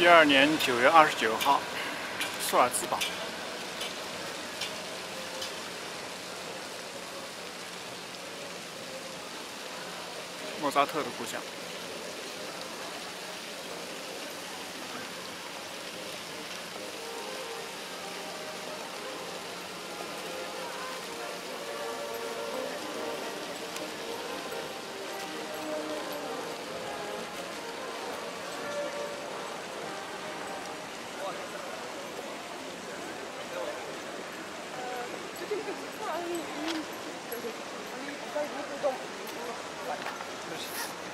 一二年九月二十九号，苏尔茨堡，莫扎特的故乡。よし。